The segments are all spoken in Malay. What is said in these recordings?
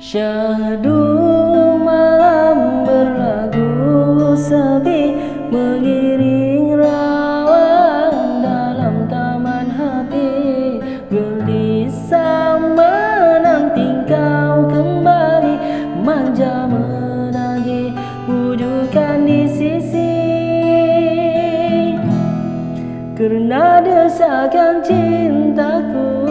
Syahdu malam berlagu sepi Mengiring rawan dalam taman hati. Gelisah menanti kau kembali Manja menagih wujudkan di sisi. Kerana desakan cintaku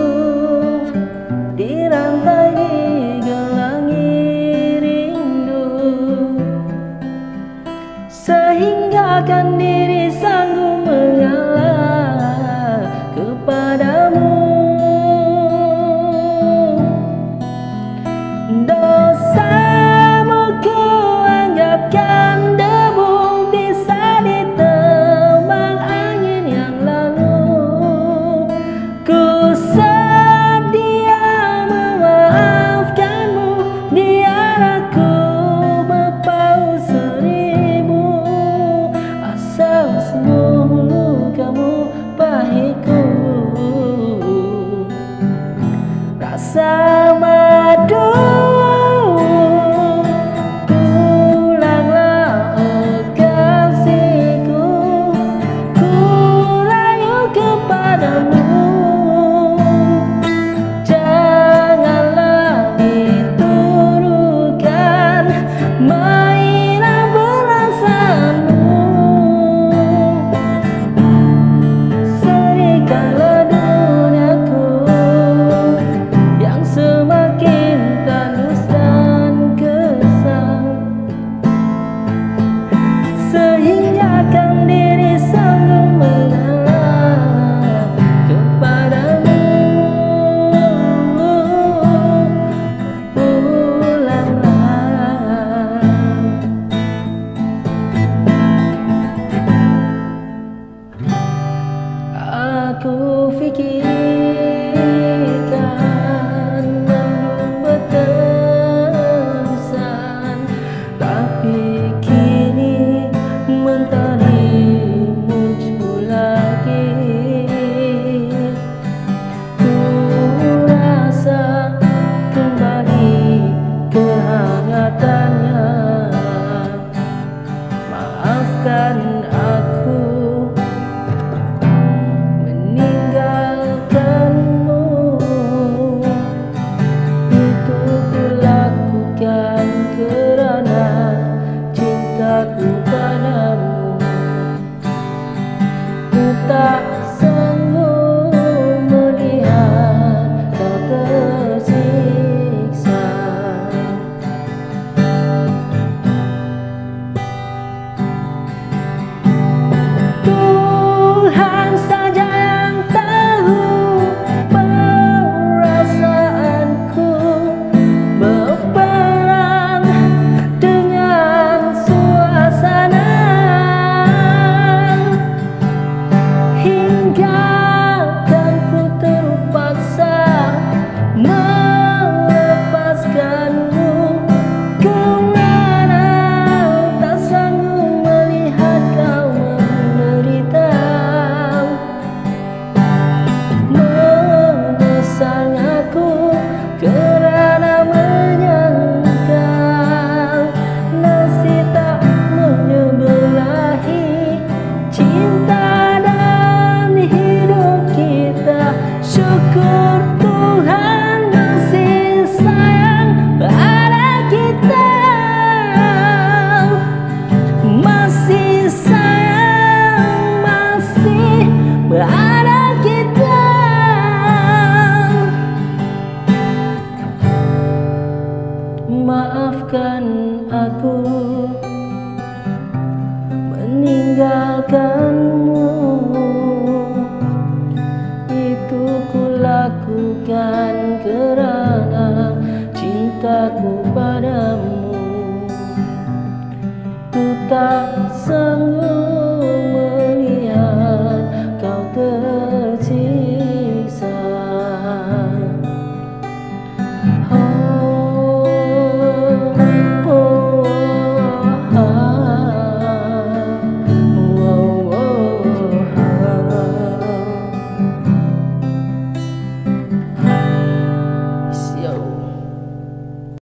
maafkan aku the